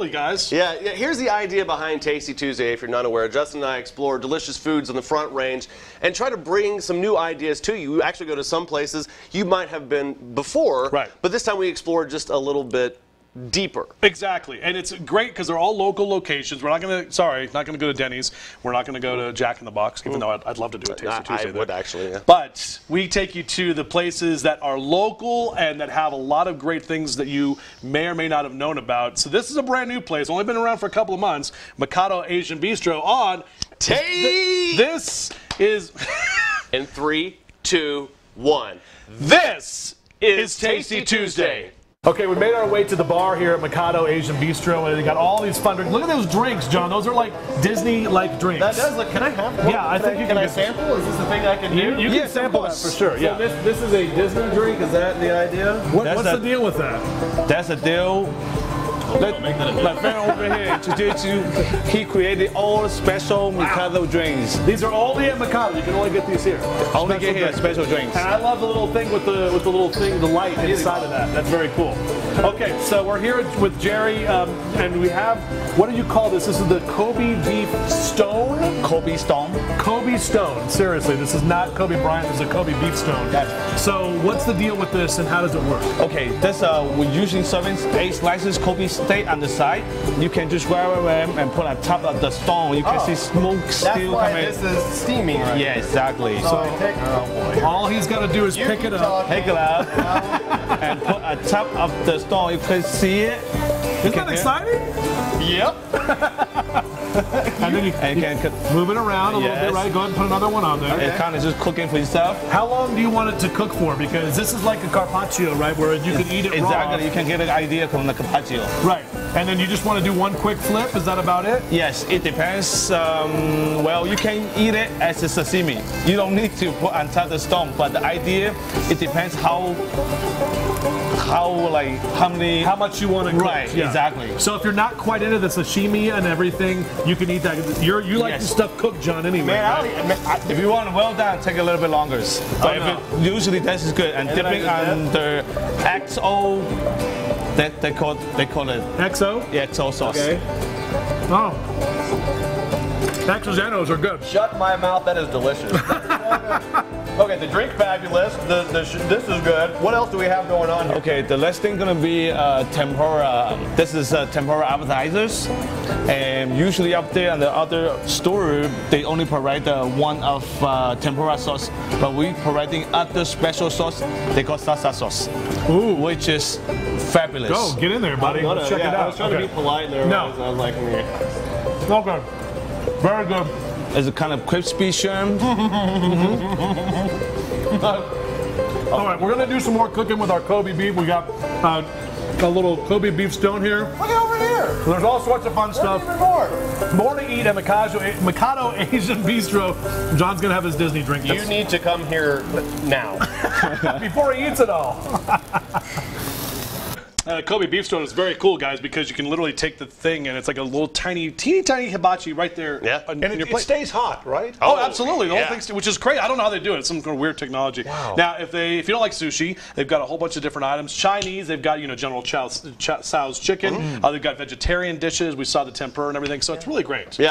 Totally, guys. Yeah, yeah, here's the idea behind Tasty Tuesday. If you're not aware, Justin and I explore delicious foods on the Front Range and try to bring some new ideas to you. We actually go to some places you might have been before, Right. But this time we explore just a little bit deeper. Exactly, and it's great because they're all local locations. We're not going to, sorry, not going to go to Denny's. We're not going to go to Jack in the Box, even though I'd, I'd love to do a Tasty I- I Tuesday. there. would actually, yeah. But we take you to the places that are local and that have a lot of great things that you may or may not have known about. So this is a brand new place, only been around for a couple of months. Mikado Asian Bistro on. Tay! This is. In three, two, one. This Is is Tasty Tasty Tuesday. Tuesday. Okay, we made our way to the bar here at Mikado Asian Bistro, and they got all these fun drinks. Look at those drinks, John. Those are like Disney-like drinks. That does look. Can I have one? Yeah, I Can think you can can I get this. sample? Is this the thing I can You, do? you Yes, can sample that for course. sure. So Yeah. this this is a Disney drink. Is that the idea? What- That's what's the deal with that? That's a deal. Let, my friend over here introduce you. He created all special Mikado drinks. These are only at Mikado. You can only get these here. Only Special get here drinks. special drinks. And I love the little thing with the with the little thing, the light inside of that. That's very cool. Okay, so we're here with Jerry, um, and we have what do you call this? This is the Kobe beef stone. Kobe Stone. Kobe Stone. Seriously, this is not Kobe Bryant. This is a Kobe beef stone. Gotcha. So what's the deal with this, and how does it work? Okay, this uh, we're using serving eight slices Kobe steak on the side. You can just grab them and put on top of the stone. You can Oh. see smoke That's still why coming. this is steaming right yeah, exactly. So I take. Oh boy. All he's got to do is You pick it up. talking. Take it out and put on top of the stone. You can see it. Isn't that exciting? Yep. And then you, And can move it around a little bit, right? Go ahead and put another one on there. It's kind of just cooking for yourself. How long do you want it to cook for? Because this is like a carpaccio, right? Where you can eat it Exactly. raw. You can get an idea from the carpaccio. Right. And then you just want to do one quick flip. Is that about it? Yes, it depends. Um, well, you can eat it as a sashimi. You don't need to put on top of the stone. But the idea, it depends how, how like how many. How much you want to cook. Right, exactly. So if you're not quite into the sashimi and everything, you can eat that. You're, you like Yes. the stuff cooked, John, anyway. Man, right? don't, man, I, if you want it well done, take a little bit longer. But if oh, no. it, usually this is good. And, I dipping on the XO, that they call they call it XO? the XO sauce. okay. Oh. Exogenos are good. Shut my mouth. That is delicious. okay, the drink fabulous. The, the sh- this is good. What else do we have going on here? Okay, the last thing gonna be uh, tempura. This is uh, tempura appetizers, and usually up there in the other store, they only provide the one of uh, tempura sauce, but we providing other special sauce. They call salsa sauce, Ooh. which is fabulous. Go, get in there, buddy. Gonna- Let's check yeah, it out. I was trying Okay. to be polite there. No. I was, I was like, mm. Okay. Very good. It's a kind of crispy shrimp. All right, we're gonna do some more cooking with our Kobe beef. We got uh, a little Kobe beef stone here. look over here. There's all sorts of fun stuff. Even more. More to eat at Mikado, Mikado Asian Bistro. John's gonna have his Disney drink You need to come here now. before he eats it all. Uh, Kobe beef stone is very cool, guys, because you can literally take the thing and it's like a little tiny, teeny tiny hibachi right there. Yeah. on, And it, your it stays hot, right? Oh, absolutely. The yeah. whole thing's, which is great. I don't know how they do it. It's some kind of weird technology. Wow. Now, if they, if you don't like sushi, they've got a whole bunch of different items. Chinese, they've got you know General Chow's, Chow, Tso's chicken. Uh, they've got vegetarian dishes. We saw the tempura and everything. So it's really great. Yeah.